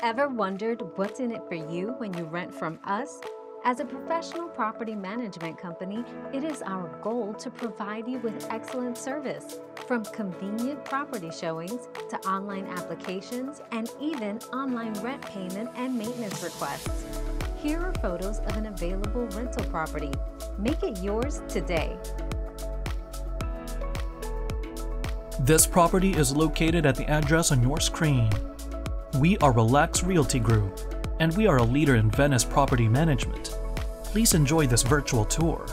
Ever wondered what's in it for you when you rent from us? As a professional property management company, it is our goal to provide you with excellent service. From convenient property showings to online applications and even online rent payment and maintenance requests. Here are photos of an available rental property. Make it yours today. This property is located at the address on your screen. We are Relax Realty Group, and we are a leader in Venice property management. Please enjoy this virtual tour.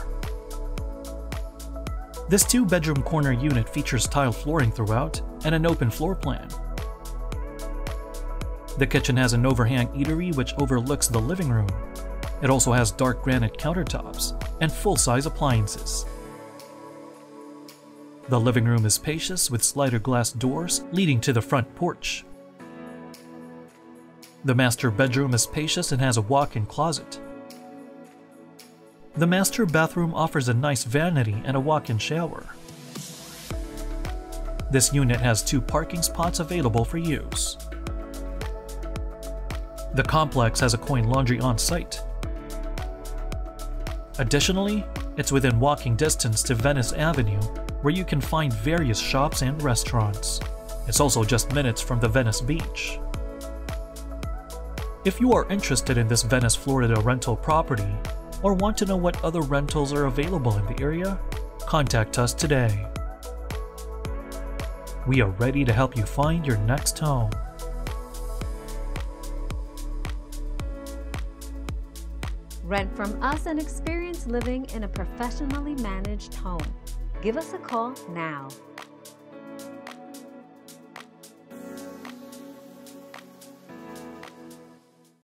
This two-bedroom corner unit features tile flooring throughout and an open floor plan. The kitchen has an overhang eatery which overlooks the living room. It also has dark granite countertops and full-size appliances. The living room is spacious with slider glass doors leading to the front porch. The master bedroom is spacious and has a walk-in closet. The master bathroom offers a nice vanity and a walk-in shower. This unit has two parking spots available for use. The complex has a coin laundry on site. Additionally, it's within walking distance to Venice Avenue, where you can find various shops and restaurants. It's also just minutes from the Venice beach. If you are interested in this Venice, Florida rental property, or want to know what other rentals are available in the area, contact us today. We are ready to help you find your next home. Rent from us and experience living in a professionally managed home. Give us a call now.